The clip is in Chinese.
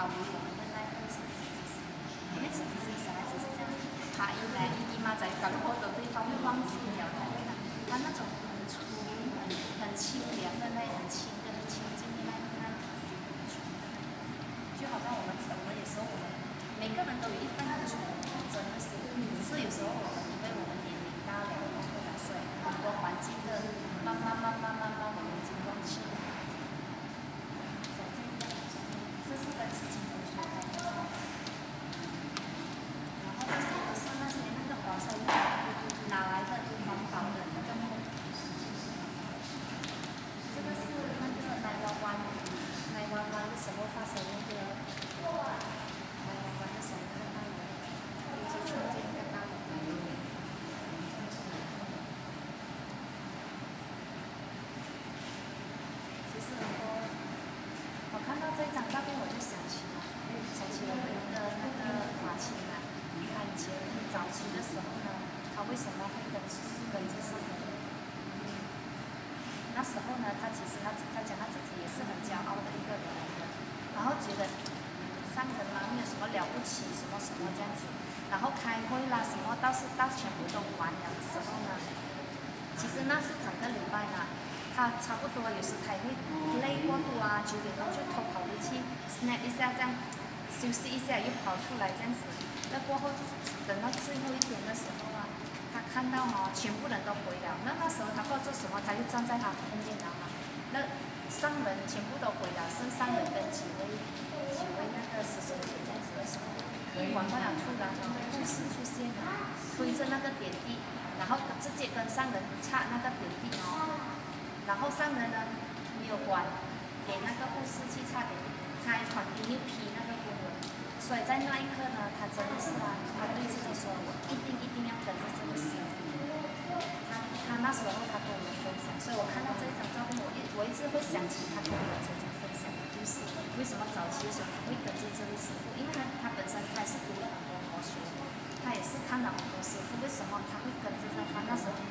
候我们也是回归自己，保留我们的那份赤子之心，因为赤子之心小孩子是这样子，他一来一滴嘛，在搞过的对方会忘记了的，他那种很纯、很很清凉的那很清的、很清净的那那心，很纯的，就好像我们我们有时候我们每个人都有一份很纯很真的心，只是有时候我们因为我们年龄大了，或者是很多环境的慢慢慢慢慢慢我们已经忘记了。这是跟自己有关的，然后这些都是那些那个火车哪来的环保的那个木，这个是那个南湾湾，南湾湾的时候发生那个，南湾湾的时候那个大楼，就是重建那个大楼。其实很多，我到这一张照片我就想起了，想起了我们的那个法清啊，他以前早期的时候呢，他为什么会跟跟着上人？那时候呢，他其实他他讲他自己也是很骄傲的一个人，然后觉得上人嘛没有什么了不起，什么什么这样子，然后开会啦什么倒是到全部都完了的时候呢，其实那是整个礼拜呢。他差不多有时他也会累过度啊，九点钟就偷跑回去 snap 一下，这样休息一下又跑出来这样子。那过后等到最后一天的时候啊，他看到哈、全部人都回了，那那时候他不知道做什么，他就站在他后面了嘛。那上人全部都回了，剩上人跟几位几位那个师兄姐这样子的时候，晚上突然哈护士出现了，推着那个点滴，然后直接跟上人插那个点滴哦。然后上人呢没有管，给那个护士去差点，他还团丁又批那个公文，所以在那一刻呢，他真的是啊，他对自己说，我一定一定要跟着这个师傅。他他那时候他跟我们分享，所以我看到这张照片，我一我一直会想起他跟我们曾经分享的，就是为什么早期的时候他会跟着这位师傅，因为他他本身他是读了很多佛学，他也是看了很多师傅，为什么他会跟着他？他那时候。